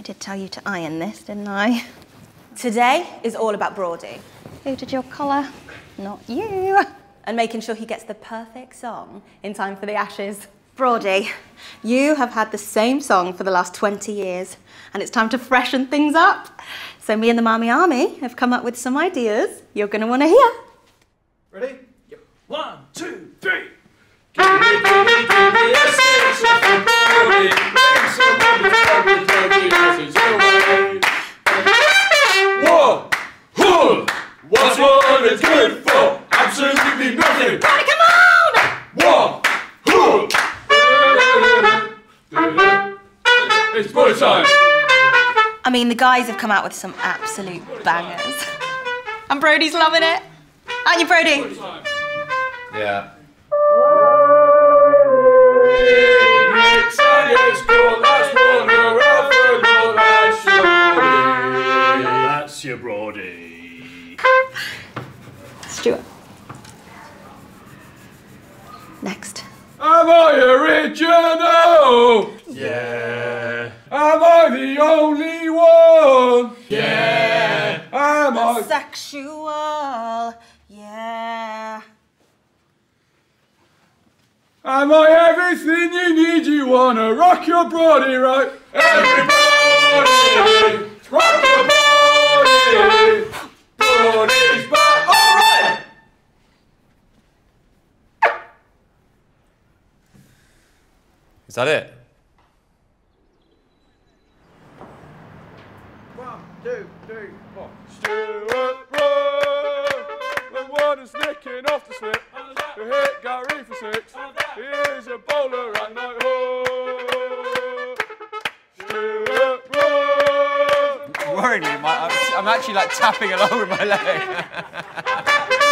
I did tell you to iron this, didn't I? Today is all about Brody Who did your collar? Not you. and making sure he gets the perfect song in time for the Ashes. Brody, You have had the same song for the last 20 years, and it's time to freshen things up. So, me and the Marmy Army have come up with some ideas you're going to want to hear. Ready? One, two, three. It's time. I mean, the guys have come out with some absolute bangers. And Brody's loving it. Aren't you, Brody? Yeah. That's your Brody. Stuart. Next. Am I original? Yeah. Am I the only one? Yeah. Am Sexual. Yeah. Am I everything you need? You wanna rock your body, right? Everybody, rock your body. Body's back. All right. Is that it? Two, three, four. Stuart Broad, the one who's nicking off the slip. The hit Gary for six. He is a bowler at night. Oh. Stuart Broad. Worrying me, my, I'm, I'm actually like tapping along with my leg.